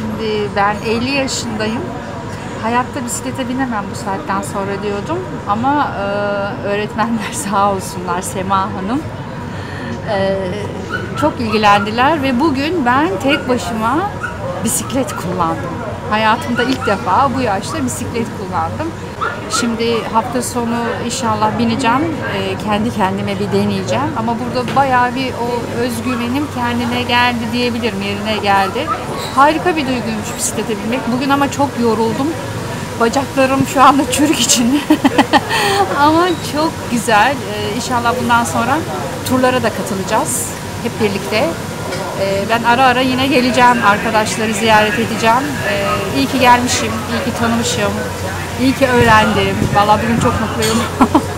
Şimdi ben 50 yaşındayım. Hayatta bisiklete binemem bu saatten sonra diyordum. Ama e, öğretmenler sağ olsunlar Sema Hanım. e, çok ilgilendiler ve bugün ben tek başıma bisiklet kullandım. Hayatımda ilk defa bu yaşta bisiklet kullandım. Şimdi hafta sonu inşallah bineceğim. E, kendi kendime bir deneyeceğim. Ama burada bayağı bir o özgüvenim kendine geldi diyebilirim. Yerine geldi. Harika bir duyguymuş bisiklete binmek. Bugün ama çok yoruldum. Bacaklarım şu anda çürük içinde. Ama çok güzel. Ee, inşallah bundan sonra turlara da katılacağız. Hep birlikte. Ee, ben ara ara yine geleceğim. Arkadaşları ziyaret edeceğim. Ee, iyi ki gelmişim. iyi ki tanımışım. iyi ki öğrendim. Vallahi bugün çok mutluyum.